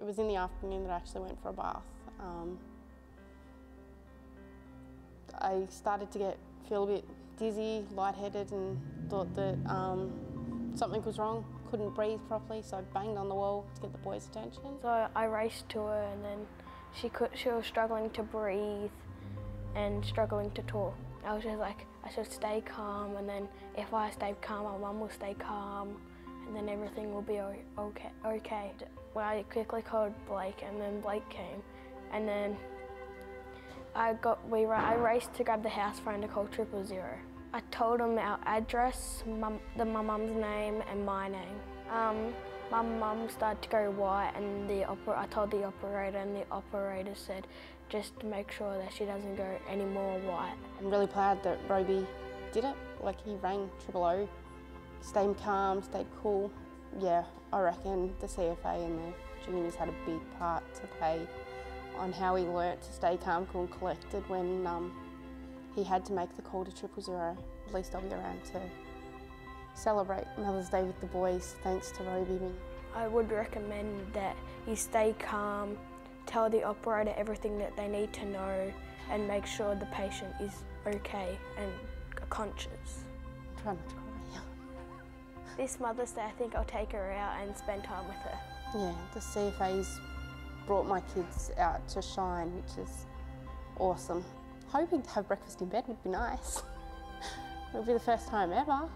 It was in the afternoon that I actually went for a bath. Um, I started to get feel a bit dizzy, lightheaded, and thought that um, something was wrong. Couldn't breathe properly, so I banged on the wall to get the boys' attention. So I raced to her, and then she could she was struggling to breathe and struggling to talk. I was just like, I should stay calm, and then if I stay calm, my mum will stay calm, and then everything will be okay. Okay. Well, I quickly called Blake, and then Blake came, and then I got we I raced to grab the house phone to call triple zero. I told him our address, mum, the my mum's name, and my name. Um, my mum started to go white, and the oper I told the operator, and the operator said, just make sure that she doesn't go any more white. I'm really proud that Ryobi did it. Like he rang triple O, stayed calm, stayed cool. Yeah, I reckon the CFA and the juniors had a big part to play on how he learnt to stay calm, cool and collected when um, he had to make the call to triple zero. At least I'll be around to celebrate Mother's Day with the boys thanks to Ryobi. I would recommend that you stay calm, tell the operator everything that they need to know and make sure the patient is okay and conscious. This Mother's Day I think I'll take her out and spend time with her. Yeah, the CFA's brought my kids out to shine, which is awesome. Hoping to have breakfast in bed would be nice. It'll be the first time ever.